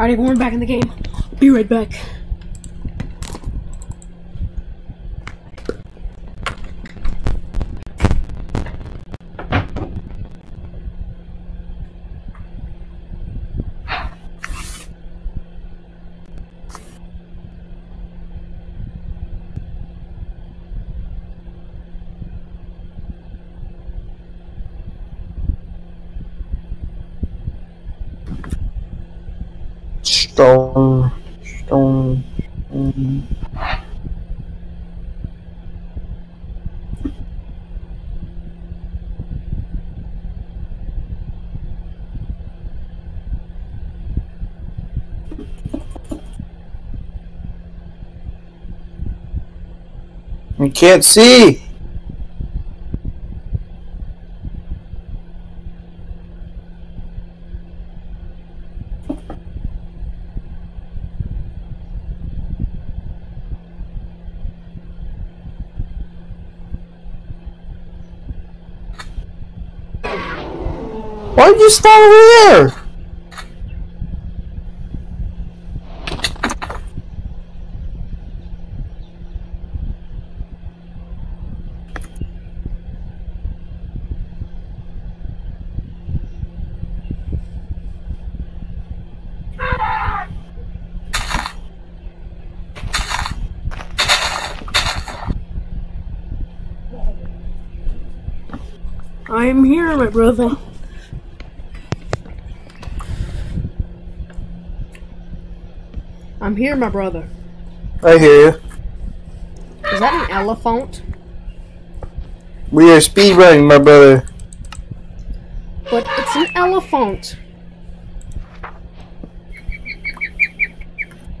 Alright, everyone back in the game. Be right back. Stone. Stone. mm. I can't see. Why did you start over there? I'm here, my brother. I'm here, my brother. I hear you. Is that an elephant? We are speedrunning, my brother. But it's an elephant.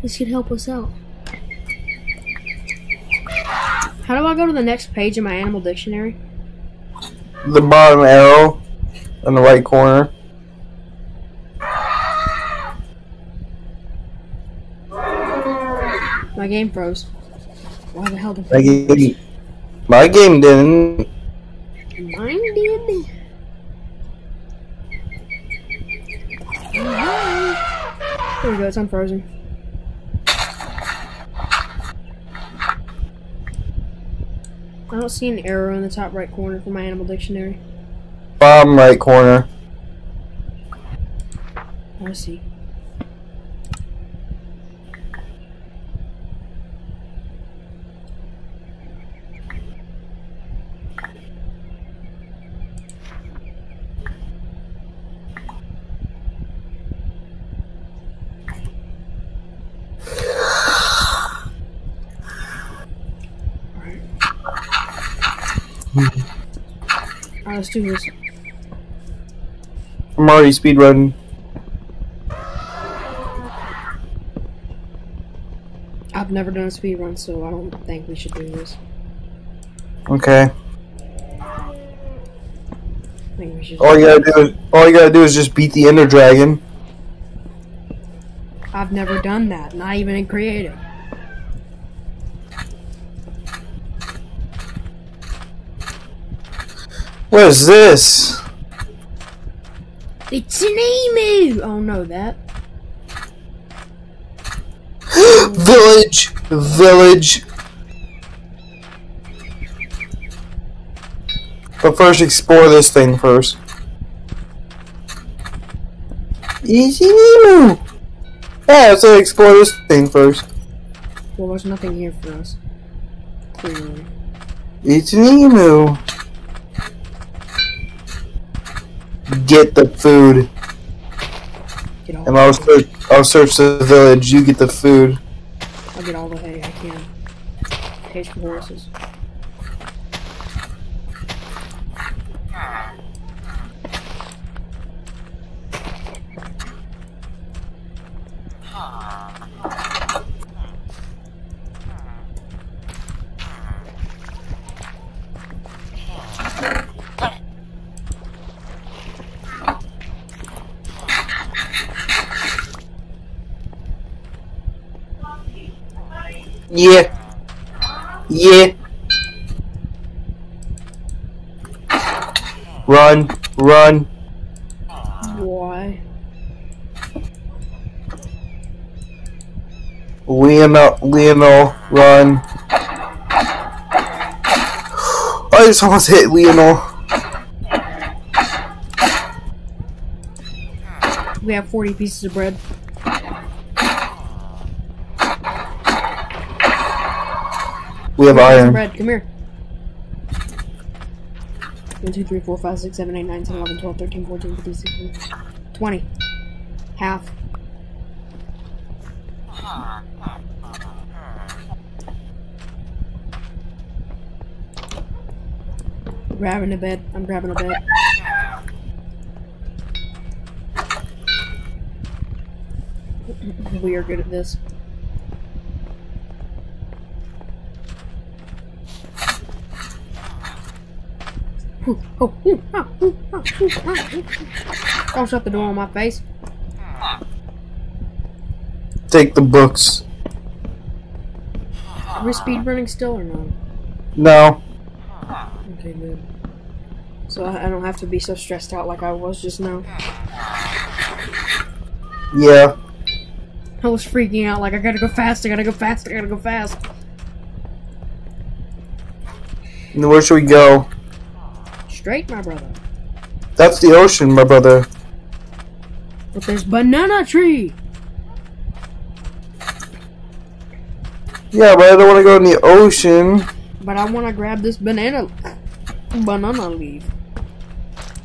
This could help us out. How do I go to the next page in my animal dictionary? The bottom arrow in the right corner. My game froze. Why the hell did My game, my game didn't. Mine did. There we go, it's unfrozen. Don't see an arrow in the top right corner for my animal dictionary. Bottom right corner. I see. Alright, let's do this. I'm already speedrunning. I've never done a speed run, so I don't think we should do this. Okay. I think we should. All you gotta do is all you gotta do is just beat the Ender Dragon. I've never done that, not even in creative. What is this? It's an emu! Oh no, that. Village! Village! But first, explore this thing first. Easy emu! Yeah, so uh, explore this thing first. Well, there's nothing here for us. Clearly. It's an emu. Get the food. Get And I'll search, I'll search the village. You get the food. I'll get all the hay I can. Hay for horses. Yeah. Yeah. Run, run. Why? Lionel, Lionel, run. I just almost hit Lionel. We have 40 pieces of bread. We have iron. bread, come here. 1, 2, 3, 4, 5, 6, 7, 8, 9, 10, 11, 12, 13, 14, 15, 16, 20. Half. Grabbing a bed. I'm grabbing a bed. We are good at this. Don't shut the door on my face. Take the books. Are we speed running still or no? No. Okay, good. So I I don't have to be so stressed out like I was just now. Yeah. I was freaking out like I gotta go fast, I gotta go fast, I gotta go fast. And where should we go? Straight, my brother. That's the ocean, my brother. But there's banana tree. Yeah, but I don't want to go in the ocean. But I want to grab this banana banana leaf.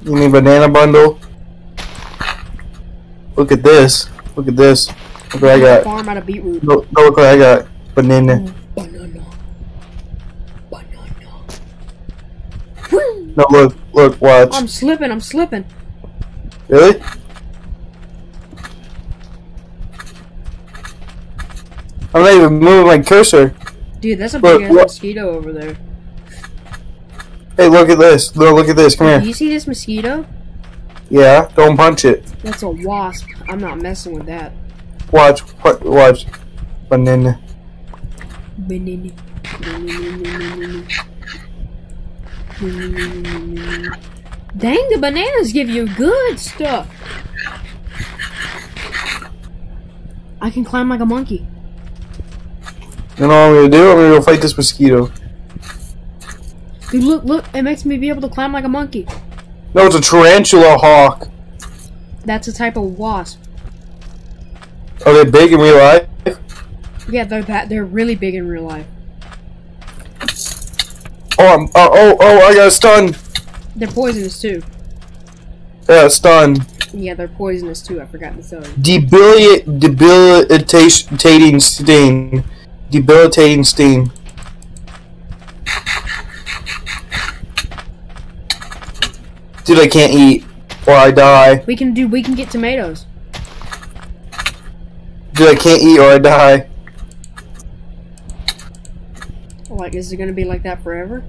You mean banana bundle? Look at this. Look at this. Look what I got. Farm out of beetroot. Look, look what I got. Banana. Banana. No, look, look, watch. I'm slipping. I'm slipping. Really? I'm not even moving my cursor. Dude, that's a Look, big ass look. mosquito over there. Hey, look at this. Look, look at this. Come Do here. you see this mosquito? Yeah, don't punch it. That's a wasp. I'm not messing with that. Watch, wa- watch. Banana. Banana. Hmm. Dang, the bananas give you good stuff. I can climb like a monkey. You know what I'm gonna do? I'm gonna go fight this mosquito. Dude, look, look, it makes me be able to climb like a monkey. No, it's a tarantula hawk. That's a type of wasp. Are they big in real life? Yeah, they're that they're really big in real life. Oh, I'm, oh, oh, oh, I got stunned. They're poisonous too. Yeah, stunned. Yeah, they're poisonous too. I forgot to tell you. Debilitating sting. Debilitating sting. Dude, I can't eat, or I die. We can do. We can get tomatoes. Dude, I can't eat, or I die. Like, is it gonna be like that forever?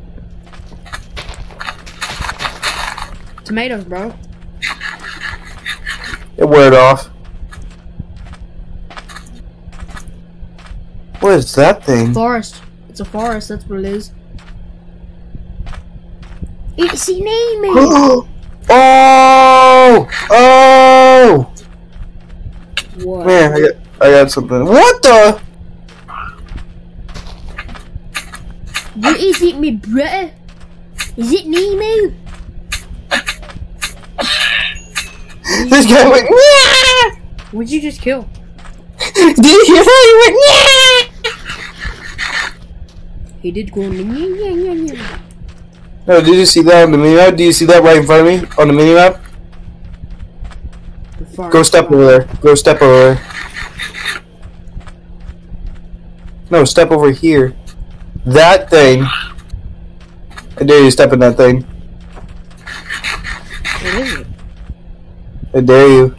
Tomatoes, bro. It wore it off. What is that thing? Forest. It's a forest. That's what it is. It's an email. oh! Oh! What? Man, I got, I got something. What the? What is it, me brother? Is it Nemo? This guy went! What'd you just kill? Did you hear that? He went, He did go. "Nyeh, nyeh, nyeh, nyeh." yeah! No, did you see that on the minimap? Do you see that right in front of me on the minimap? The Go step over there. Go step over there. No, step over here. That thing. I dare you step in that thing. What is it? I dare you.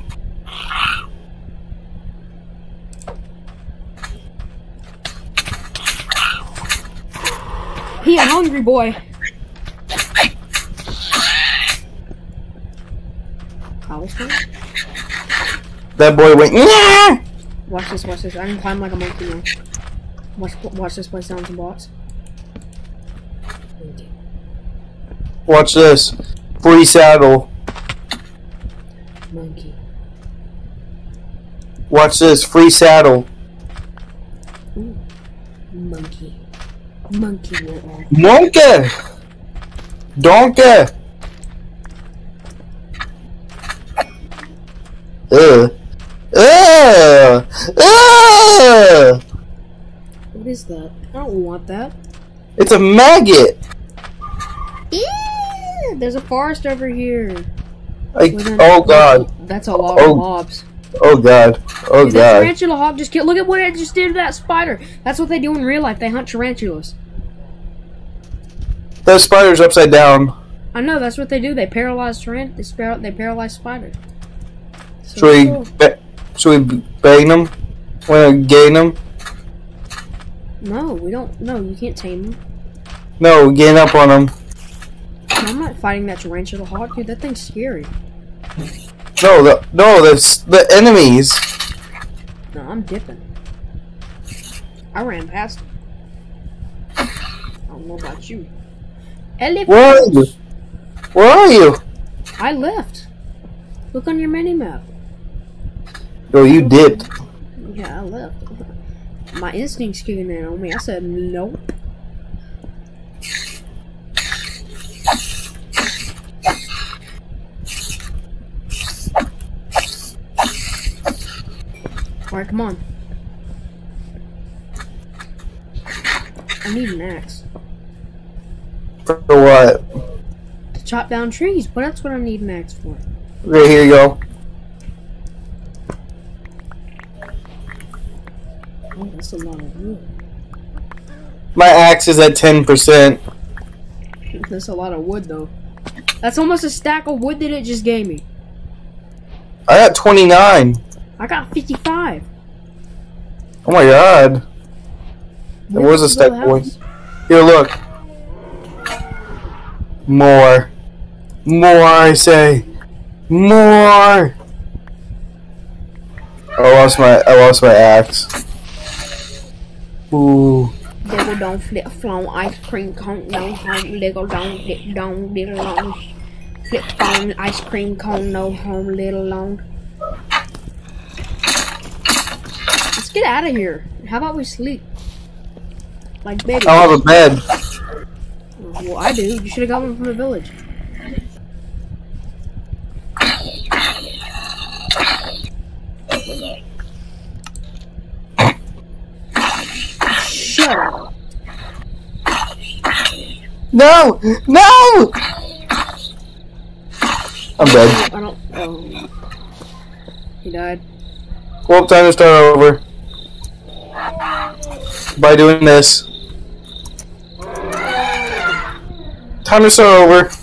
He a hungry boy. Cobblestone? That boy went, yeah! Watch this, watch this. I can climb like a monkey now. Watch, watch this place down some blocks. Watch this. Free saddle. Monkey. Watch this. Free saddle. Monkey. Monkey. Monkey! Donkey! Ugh. Ugh! Ugh! What is that? I don't want that. It's a maggot! Ew, there's a forest over here. Well, then- oh god. That's a lot Oh. of mobs. Oh god. Oh Dude, god. tarantula hawk just killed. Look at what it just did to that spider. That's what they do in real life. They hunt tarantulas. That spider's upside down. I know that's what they do. They paralyze tarant. They, spar- they paralyze spiders. So Should we, cool. ba- should we bang them? Wanna gain them? No, we don't. No, you can't tame them. No, gain up on them. I'm not fighting that tarantula hawk, dude. That thing's scary. No, the, no, that's the enemies. No, I'm dipping. I ran past him. I don't know about you. Elephant. Where are you? Where are you? I left. Look on your mini map. Oh, you dipped. Yeah, I left. My instincts kicking in on me. I said nope. Alright, come on. I need an axe. For what? To chop down trees, but that's what I need an axe for. Okay, here you go. Oh, that's a lot of wood. My axe is at 10%. That's a lot of wood, though. That's almost a stack of wood that it just gave me. I got 29. I got 55. Oh my god. There was a did you stack go of wood. house? Here, look. More. More, I say. More. I lost my I lost my axe. Ooh. Diggle dong flip flong ice cream cone no home diggle dong dip dong diddle long flip phone ice cream cone no home little long. Let's get out of here. How about we sleep? Like baby. I don't have a bed. Well, I do. You should have got one from the village. Shut up. No! No! I'm dead. I don't. Oh. He died. Well, time to start over. By doing this. Time to start over.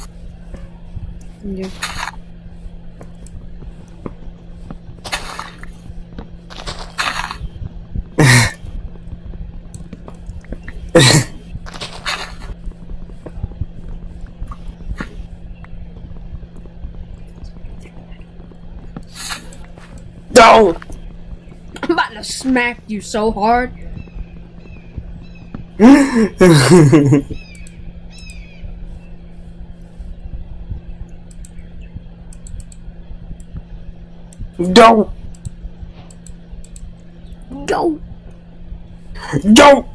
Yeah. No! I'm about to smack you so hard. Don't! Go. Don't!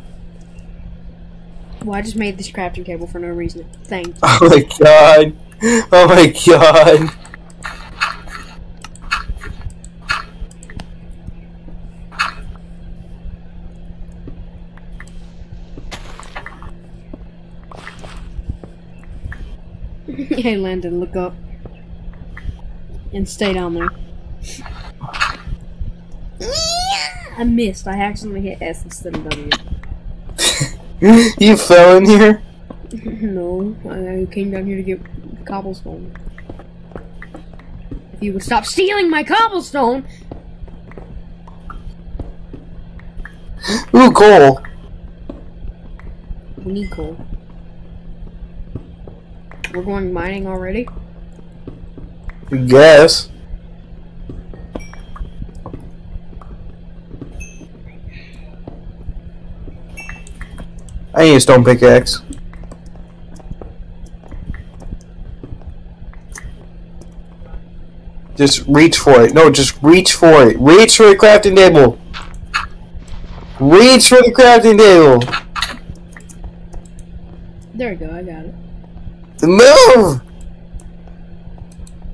Well, I just made this crafting table for no reason. Thanks. Oh my god! Oh my god! hey, Landon, look up. And stay down there. I missed. I accidentally hit S instead of W. you fell in here? no, I I came down here to get cobblestone. If you would stop stealing my cobblestone, Ooh, coal. we need coal. We're going mining already? Yes. I need a stone pickaxe. Just reach for it. No, just reach for it. Reach for the crafting table. Reach for the crafting table. There we go, I got it. Move.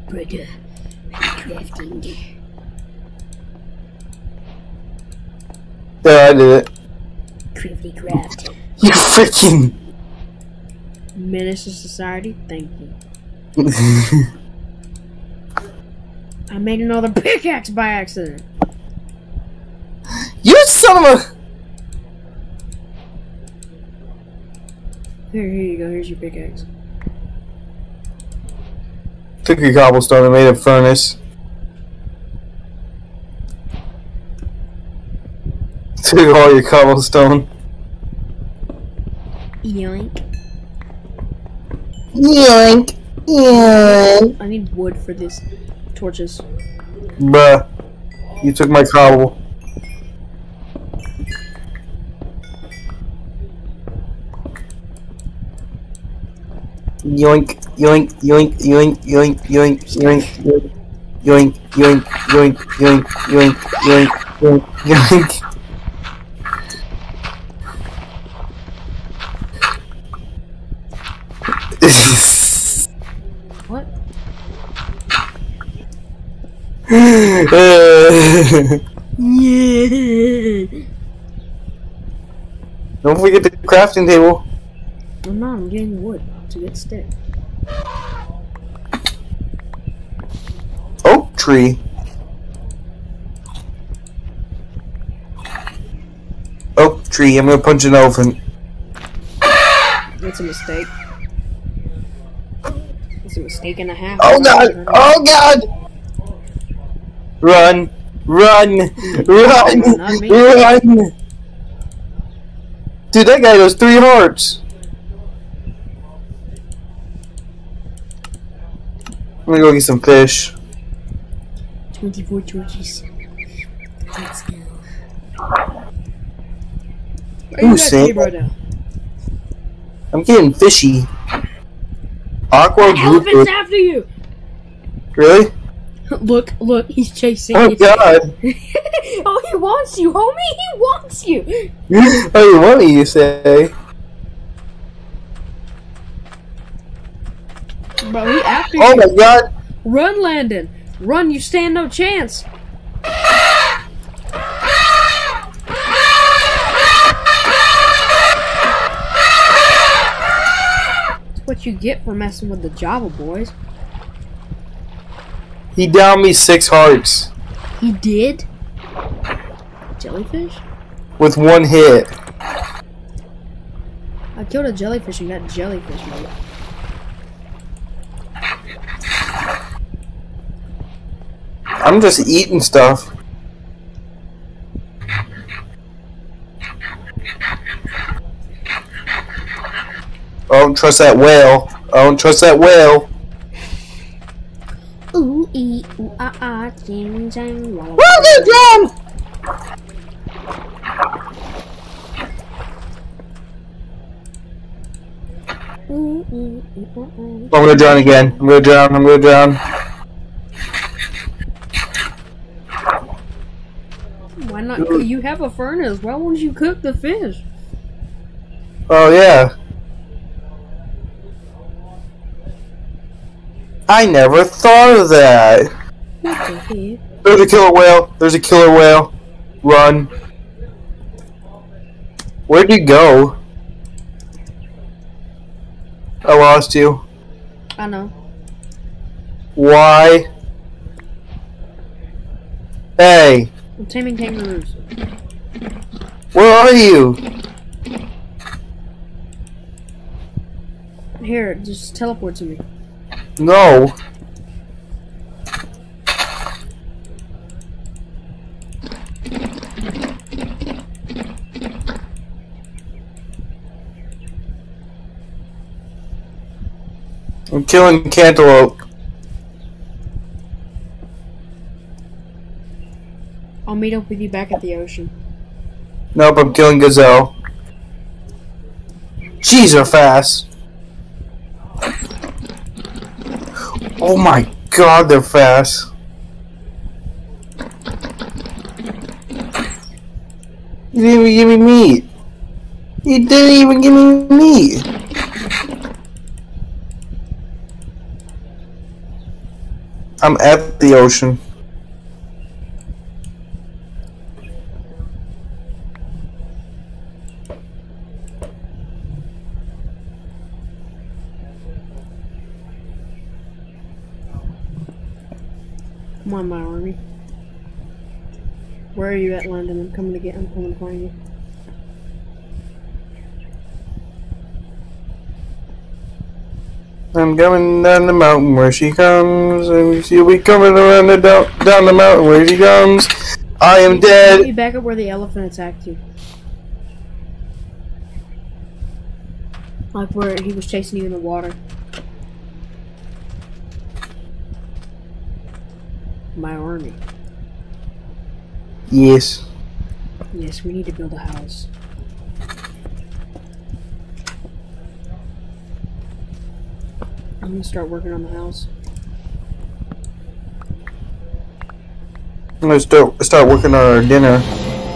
Brother, crafting. There, I did it. Crafty craft. You freaking. Menace to society, thank you. I made another pickaxe by accident. you son of a. Here, here you go, here's your pickaxe. Took your cobblestone and made a furnace. Took all your cobblestone. Yoink. Yoink. Yoink. I need wood for this torches. Bruh. You took my cobble. yoink, yoink, yoink, yoink, yoink, yoink, yoink, yoink. Yoink, yoink, yoink, yoink, yoink, yoink, yoink, yoink. what? yeah. Don't forget the crafting table. I'm not, I'm getting wood to get stick. Oak tree. Oak tree. I'm gonna punch an elephant. That's a mistake. That's a mistake and a half. Oh god! Oh god! Run! Run! Run! Run! Dude, that guy has three hearts. I'm gonna go get some fish. 24 torches. Let's go. Ooh, Sam. I'm getting fishy. Aqua Elephant's group. after you! Really? look, look, he's chasing Oh you. god! oh, he wants you, homie! He wants you! oh, you want me to say? Bro, he after Oh you. my god! Run, Landon! Run, you stand no chance! That's what you get for messing with the Java boys. He downed me six hearts He did? Jellyfish? with one hit. I killed a jellyfish and got jellyfish meat. I'm just eating stuff. I don't trust that whale. I don't trust that whale. Ooh, ee, ooh, ah, ah, jing, jang, la, la, Well, good John! Ooh, ooh, ooh, ooh, ooh. I'm gonna drown again. I'm gonna drown. I'm gonna drown. Why not? You have a furnace. Why won't you cook the fish? Oh yeah. I never thought of that. There's a killer whale. There's a killer whale. Run. Where'd you go? I lost you. I know. Why? Hey, I'm taming kangaroos. where are you? Here, just teleport to me. No. I'm killing cantaloupe. I'll meet up with you back at the ocean. Nope, I'm killing gazelle. Jeez, they're fast. Oh my god, they're fast. You didn't even give me meat. You didn't even give me meat. I'm at the ocean. Come on, my army. Where are you at, London? I'm coming to get. I'm coming to find you. I'm coming down the mountain where she comes, and she'll be coming around the down, down the mountain where she comes. I am dead. You back up where the elephant attacked you. Like where he was chasing you in the water. My army. Yes. Yes, we need to build a house. I'm gonna start working on the house. I'm gonna start start working on our dinner.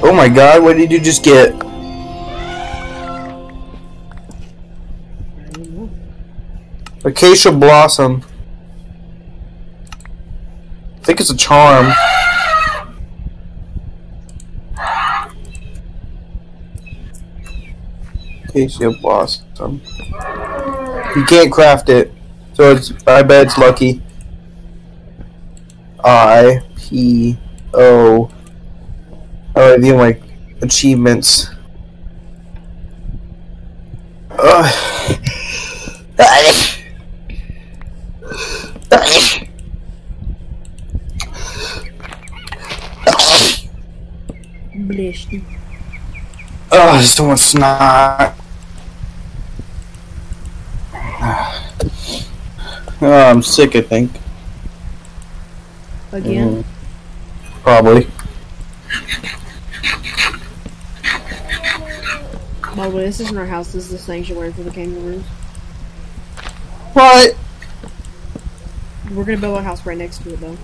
Oh my god, what did you just get? I don't know. Acacia blossom. I think it's a charm. Acacia blossom. You can't craft it, so it's. I bet it's lucky. I P O. Oh, the like achievements. Ugh. Bless you. Oh, I just don't want snot. Oh, I'm sick, I think. Again? Mm, Probably. By the way, this isn't our house, this is the sanctuary for the kangaroos. What? We're gonna build our house right next to it though.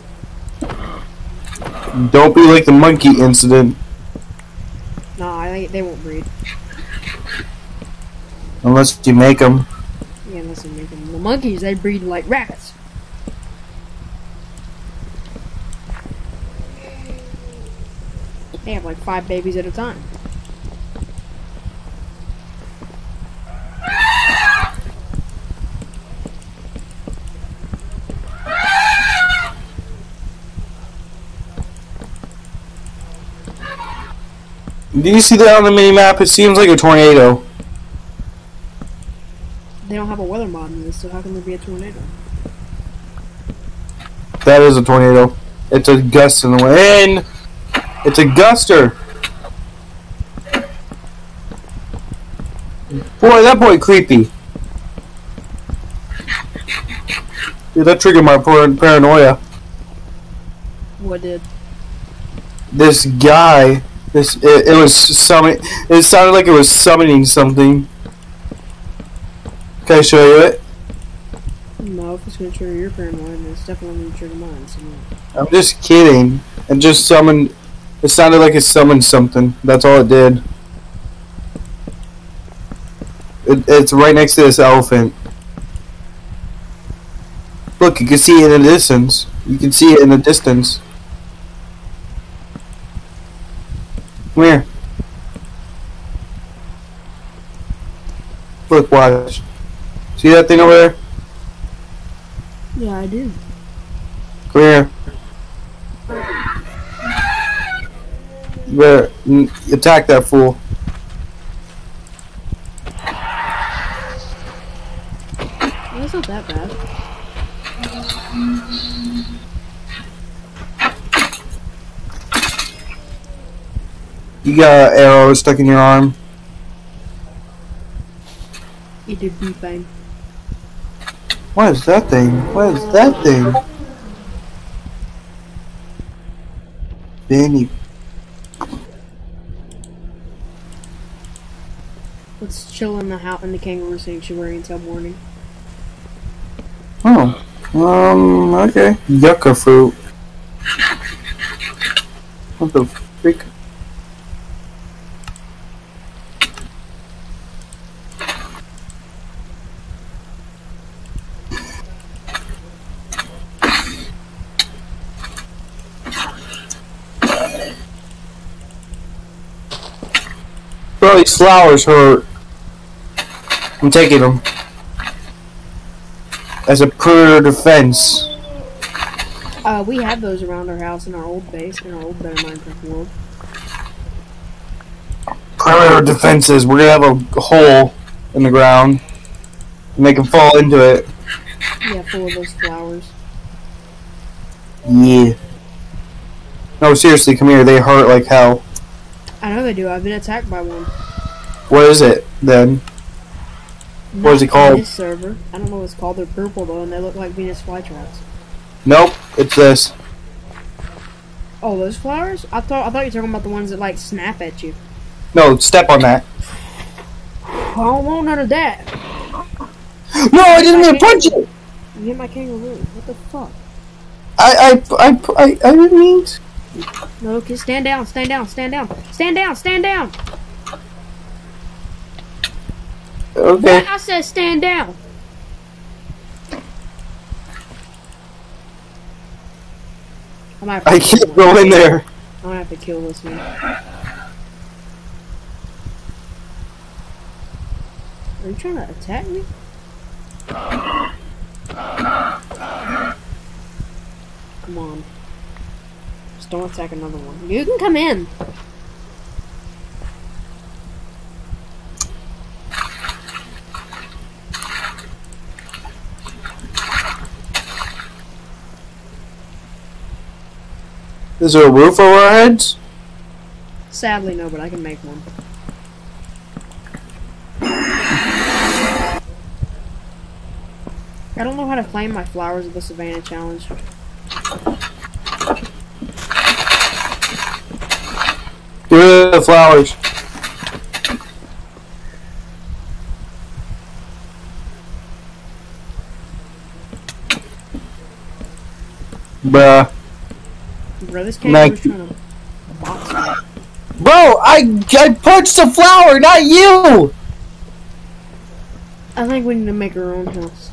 Don't be like the monkey incident. Think they won't breed. Unless you make them. Yeah, unless you make them. The monkeys, they breed like rabbits. They have like five babies at a time. Do you see that on the mini map? It seems like a tornado. They don't have a weather mod in this, so how can there be a tornado? That is a tornado. It's a gust in the wind. It's a guster. Boy, that boy creepy. Dude, that triggered my par- paranoia. What did? This guy, this it, it was summoning. It sounded like it was summoning something. Can I show you it? No, if it's gonna trigger your paranoia, then it's definitely gonna trigger mine. So no. I'm just kidding. It just summoned. It sounded like it summoned something. That's all it did. It, it's right next to this elephant. Look, you can see it in the distance. You can see it in the distance. Come here. Look, watch. See that thing over there? Yeah, I do. Come here. Mm, attack that fool. That's not that bad. You got an arrow stuck in your arm. It did be fine. What is that thing? What is that thing? Benny. Let's chill in the house in the kangaroo sanctuary until morning. Oh. Um, okay. Yucca fruit. What the freak? These flowers hurt. I'm taking them. As a perimeter defense. Uh, we have those around our house in our old base, in our old Better Minecraft world. Perimeter defenses. We're gonna have a hole in the ground. And they can fall into it. Yeah, full of those flowers. Yeah. No, seriously, come here. They hurt like hell. I know they do. I've been attacked by one. What is it then? What is it called? This server. I don't know what it's called. They're purple though, and they look like Venus flytraps. Nope, it's this. Oh, those flowers? I thought I thought you were talking about the ones that like snap at you. No, step on that. I don't want none of that. No, I didn't mean to punch it. You hit my kangaroo. What the fuck? I, I, I, I, I didn't mean to. No, okay, stand down, stand down, stand down, stand down, stand down. Okay. I said stand down. I might I can't go in there. I'm gonna have to kill this one. Are you trying to attack me? Come on. Just don't attack another one. You can come in. Is there a roof over our heads? Sadly, no, but I can make one. I don't know how to claim my flowers of the Savannah challenge. Rid of the flowers. Bruh. Bro, this Like- kangaroo's trying to box me. Bro, I, I punched the flower, not you! I think we need to make our own house.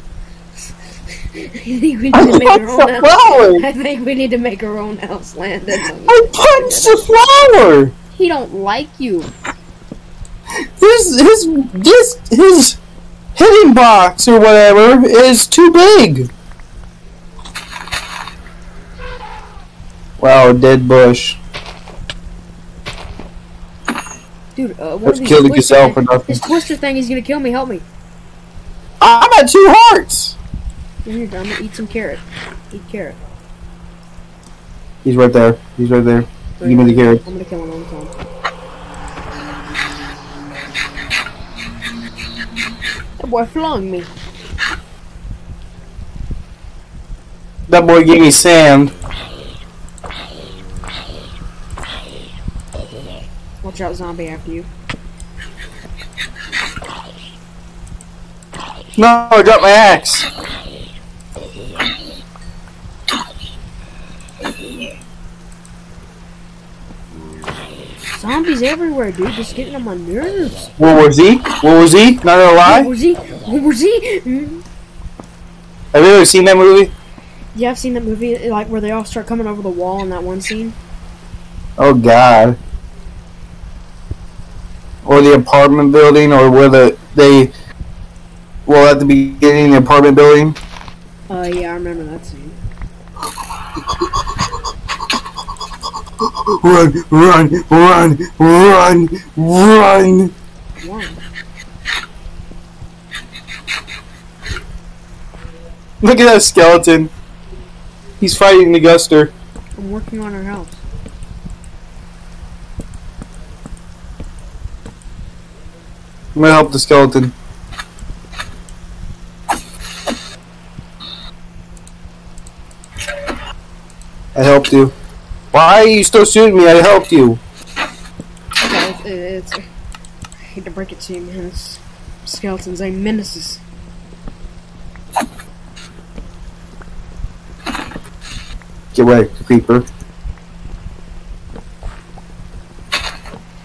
I think we need I to make our own house. flower! I think we need to make our own house, Landon. I punched the flower! He don't like you. His, his, this, his hitting box or whatever is too big. Wow, dead bush. Dude, uh, one Let's of these kill twister thing- for nothing. This twister thing is gonna kill me. Help me. I'm at two hearts! I'm gonna eat some carrot. Eat carrot. He's right there. He's right there. Give me the carrot. I'm gonna kill him on time. That boy flung me. That boy gave me sand. Watch out, zombie after you. No, I dropped my axe. Zombies everywhere, dude. Just getting on my nerves. Where was he? Where was he? Not gonna lie. was he? Where was he? Mm. Have you ever seen that movie? Yeah, I've seen that movie, like where they all start coming over the wall in that one scene. Oh God. Or the apartment building, or where the they. Well, at the beginning, the apartment building. Uh, yeah, I remember that scene. Run, run, run, run, run! One. Look at that skeleton. He's fighting the Guster. I'm working on our house. I'm gonna help the skeleton. I helped you. Why are you still shooting me? I helped you. Yeah, it's, it's, I hate to break it to you, man. Skeletons ain't menaces. Get away, creeper.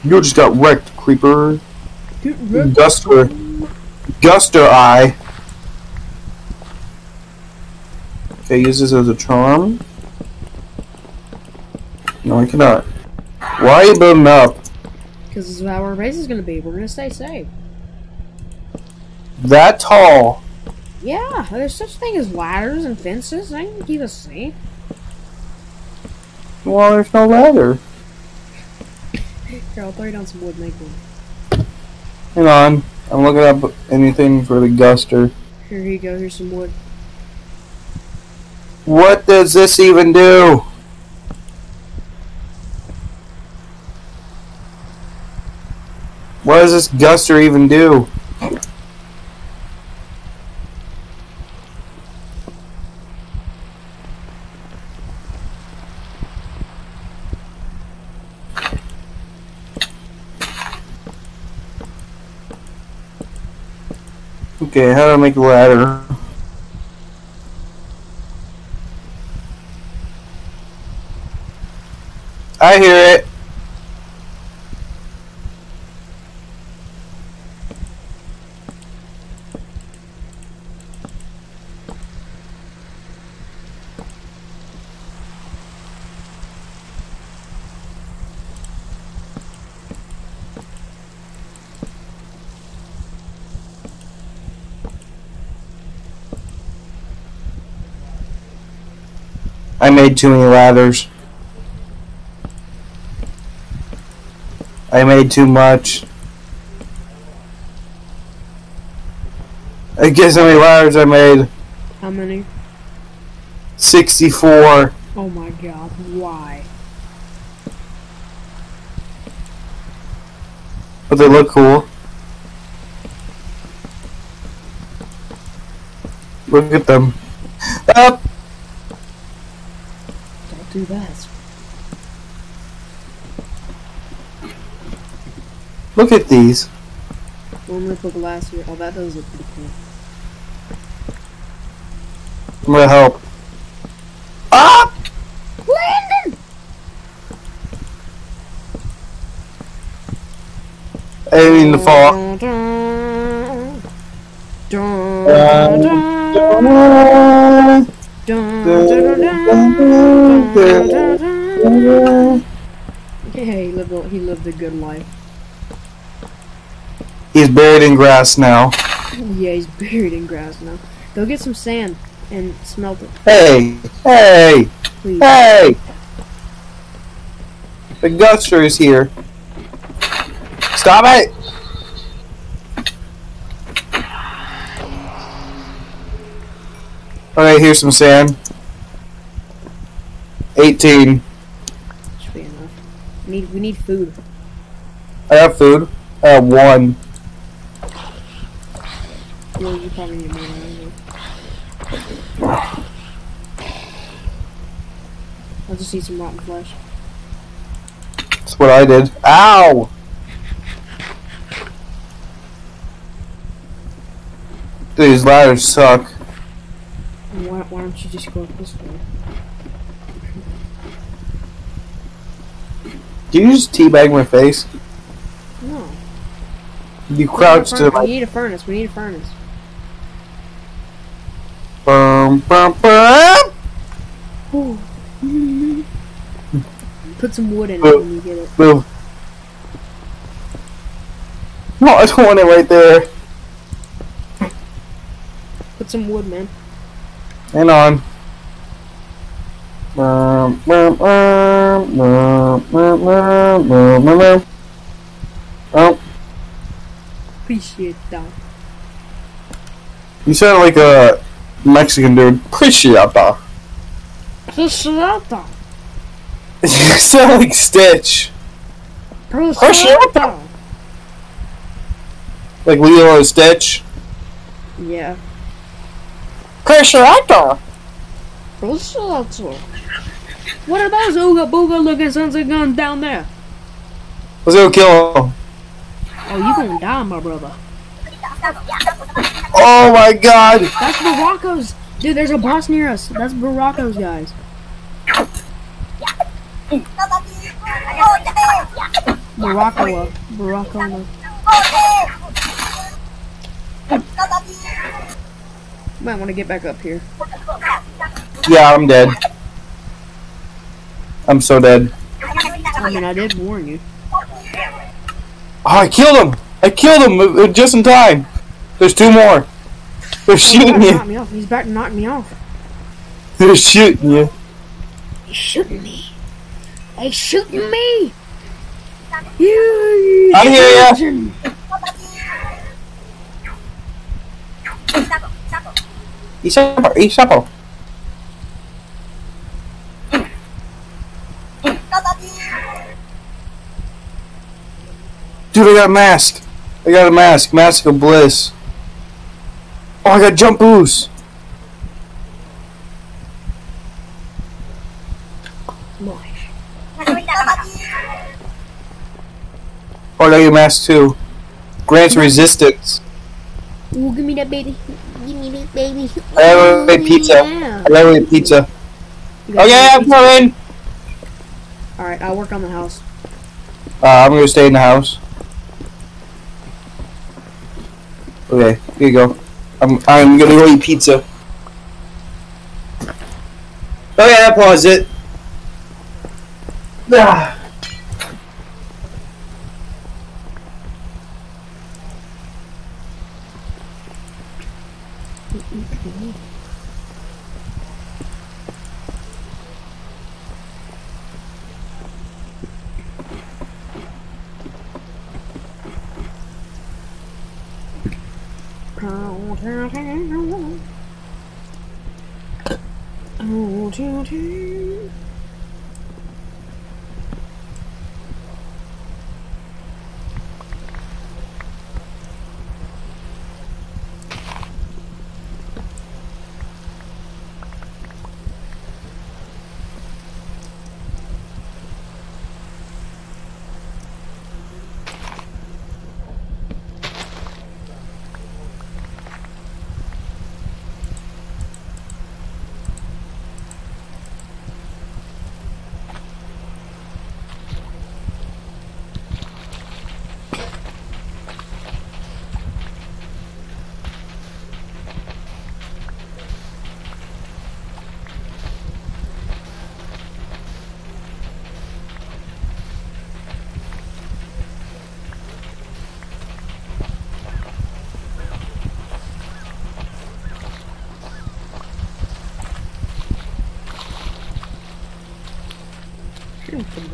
You just got wrecked, creeper. Guster. Guster eye. Okay, use this as a charm. No, I cannot. Why are you building up? Because this is how our base is gonna be. We're gonna stay safe. That tall. Yeah, there's such thing as ladders and fences. I can keep us safe. Well, there's no ladder. Here, I'll throw you down some wood, make one. Hang on. I'm looking up anything for the guster. Here you go, here's some wood. What does this even do? What does this guster even do? Okay, how do I make a ladder? I hear it. I made too many ladders. I made too much. I guess how many ladders I made? How many? 64. Oh my god, why? But they look cool. Look at them. Up! Look at these. One ripple glass here. Oh, that does look pretty cool. I'm gonna help. Up! Landon! Aiming the fall. Yeah, he lived, he lived a good life. He's buried in grass now. Yeah, he's buried in grass now. Go get some sand and smelt it, Hey! Hey! please. Hey! The guster is here. Stop it! Alright, here's some sand. 18. Should be enough. We need, we need food. I have food. I have one. You probably need more than me. I'll just eat some rotten flesh. That's what I did. Ow! These ladders suck. Why, why don't you just go up this way? Do you just teabag my face? No. You crouch we, to my we need a furnace. We need a furnace. Bum, bum, bum. Put some wood in it when you get it. Boo. No, I don't want it right there. Put some wood, man. Hang on. Bum, bum, bum, bum, bum. Oh. Appreciate that. You sound like a Mexican dude. Appreciata. Prosciutto. You sound like Stitch. Prosciutto. Like Lilo and Stitch. Yeah. Appreciata. Prosciutto. What are those ooga booga looking sons of guns down there? Let's go kill him. Oh, you gonna die, my brother. Oh my god. That's Barakoas. Dude, there's a boss near us. That's Barakoas, guys. Barakoa. Barakoa. Might want to get back up here. Yeah, I'm dead. I'm so dead. I mean, I did warn you. Oh, I killed him! I killed him uh, just in time. There's two more. They're He's shooting about you. me off. He's about to knock me off. They're shooting you. He's shooting me. He's shooting me. You. I hear ya. shooting. Isa pa, isa pa. Dude, I got a mask. I got a mask. Mask of Bliss. Oh, I got jump boost. Oh, I got your mask too. Grants resistance. Ooh, give me that baby. Give me that baby. I a pizza. yeah. I a pizza. You Okay, I'm pizza? coming. Alright, I'll work on the house. Uh, I'm gonna stay in the house. Okay, here you go. I'm I'm gonna go eat pizza. Oh yeah, pause it. Ah.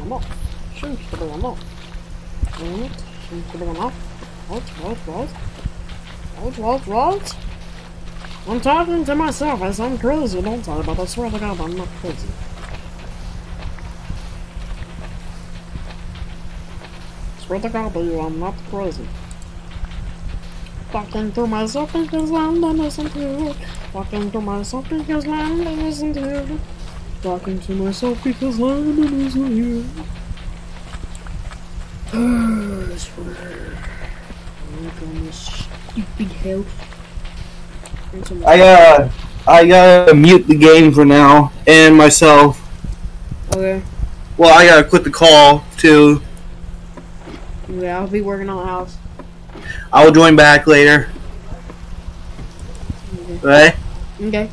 Shoot them off. Shoot them off. What? Shoot them off. What? What? What? What? What? What? I'm talking to myself. I sound crazy, don't I? But I swear to God, I'm not crazy. Swear to God, to you, I'm not crazy. Talking to myself because I'm to it. Talking to myself because I'm to it. Talking to myself because London isn't here. I swear. Look on this stupid house. I uh I gotta mute the game for now and myself. Okay. Well, I gotta quit the call too. Yeah, I'll be working on the house. I will join back later. Okay. Right? Okay.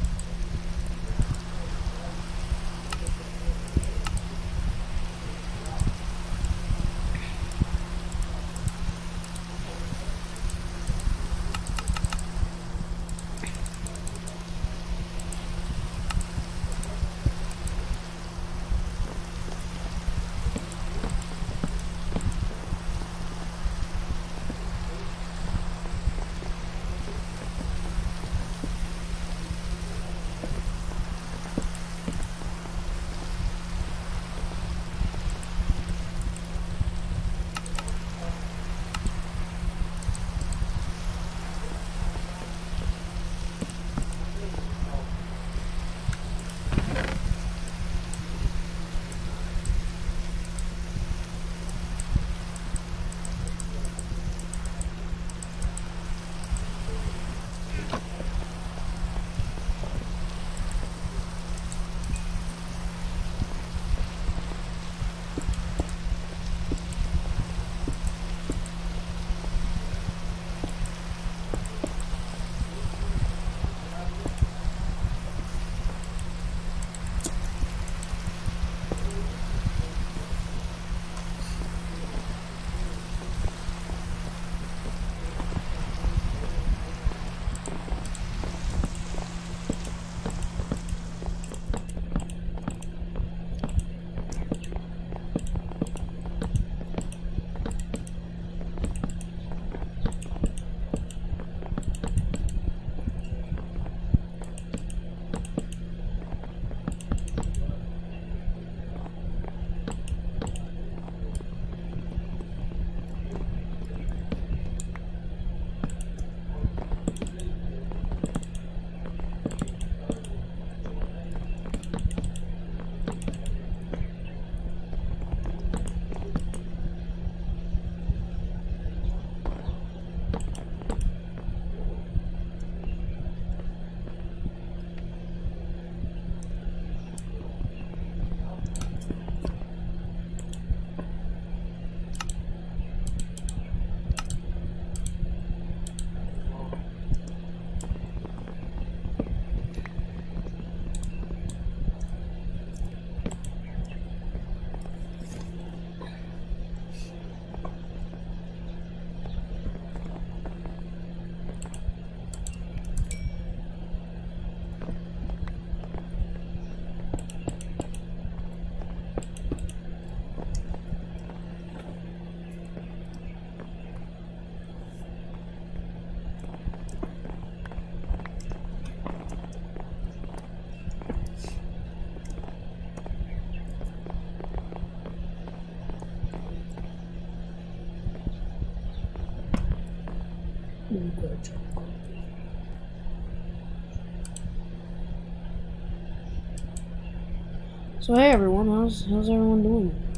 So hey everyone, how's how's everyone doing?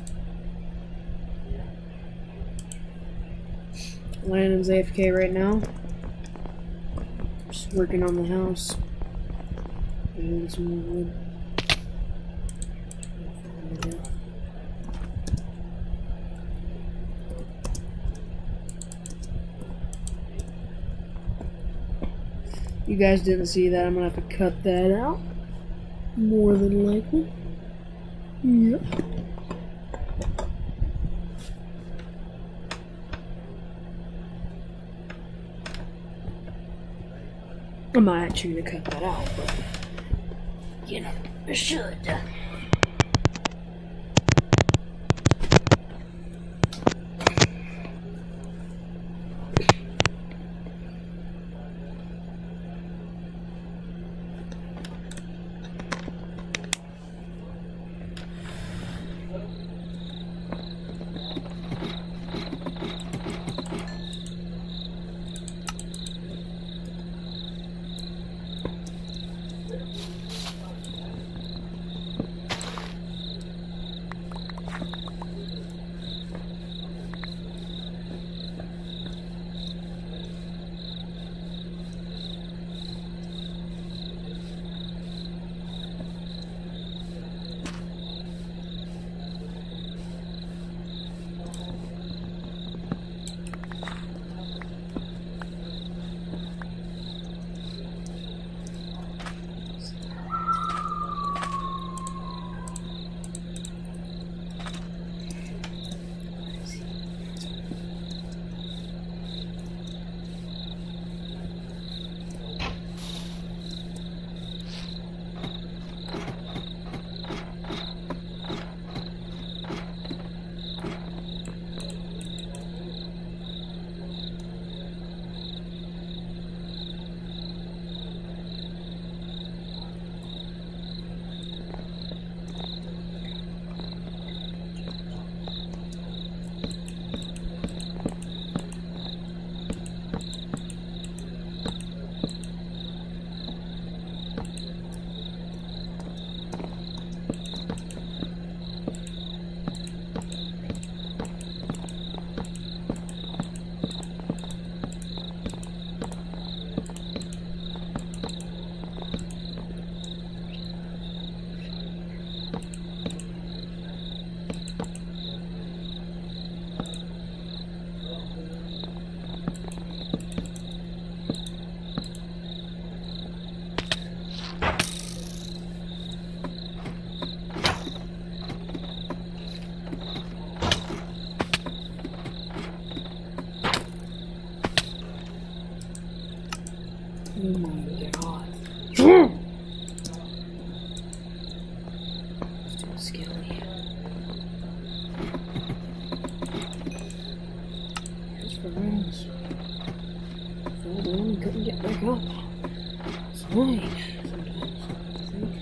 Landon's AFK right now. Just working on the house. Some wood. You guys didn't see that. I'm gonna have to cut that out. More than likely. Yep. I'm actually gonna cut that out, but you know, I should. Oh my god. It's too scary. Just for rooms. Fell down and couldn't get back up. It's annoying sometimes, I think.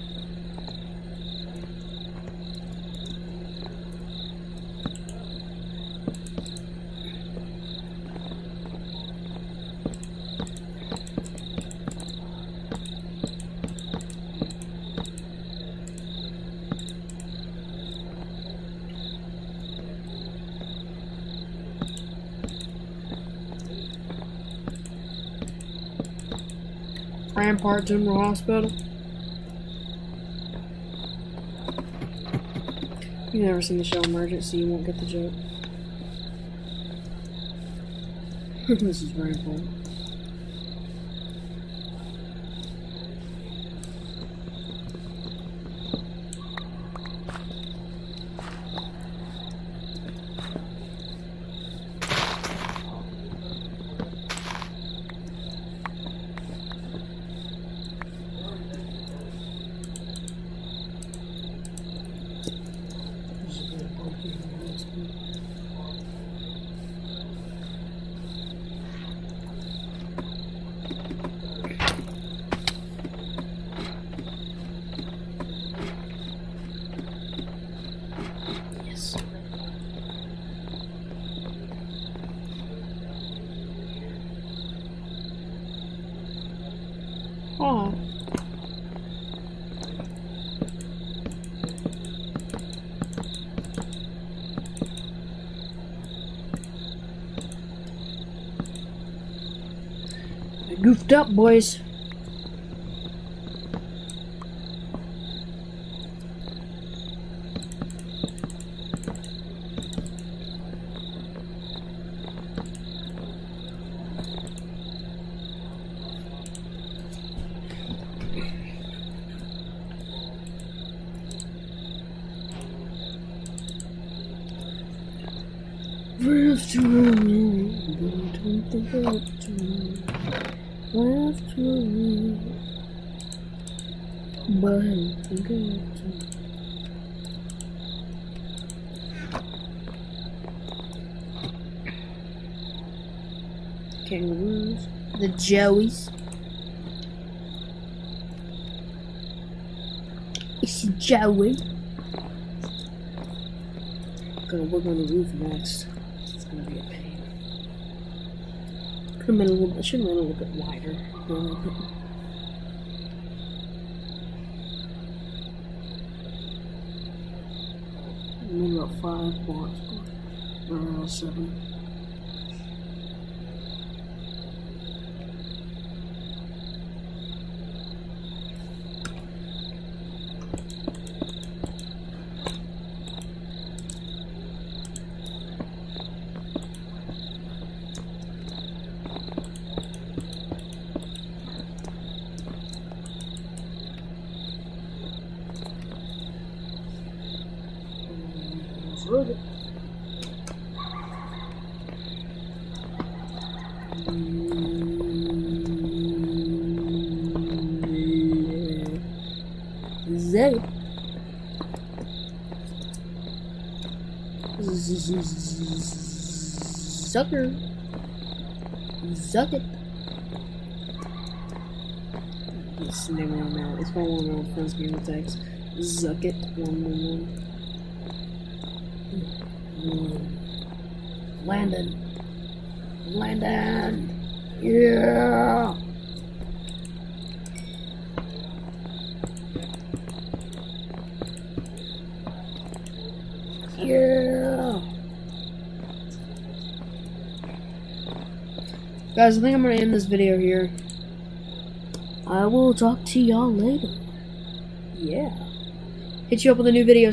Rampart General Hospital. You've never seen the show Emergency, you won't get the joke. this is very important. Up, boys. Left to me, don't think left to me, left to me, but I think left to me. Kangaroos, the Joeys. It's Joey. Gonna work on the roof next. It's gonna be a pain. Could have been a little. It should have been a little bit wider. Maybe about five blocks or seven. Sucker. Suck it. It's the name of my It's my one of my friends' game text. Zuck it. One one one. Hmm. Hmm. Landon. Landon. Guys, I think I'm gonna end this video here. I will talk to y'all later. Yeah. Hit you up with a new video.